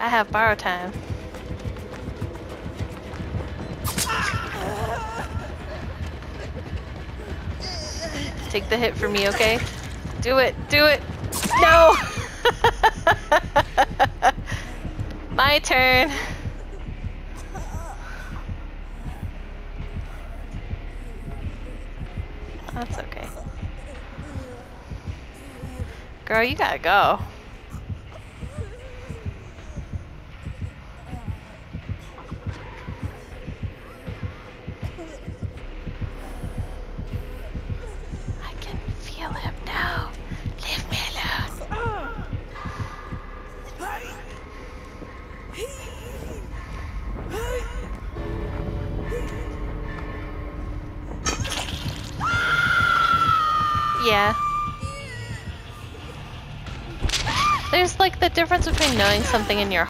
I have borrow time. Take the hit for me, okay? Do it, do it! No! My turn! That's okay. Girl, you gotta go. Yeah. There's like the difference between knowing something in your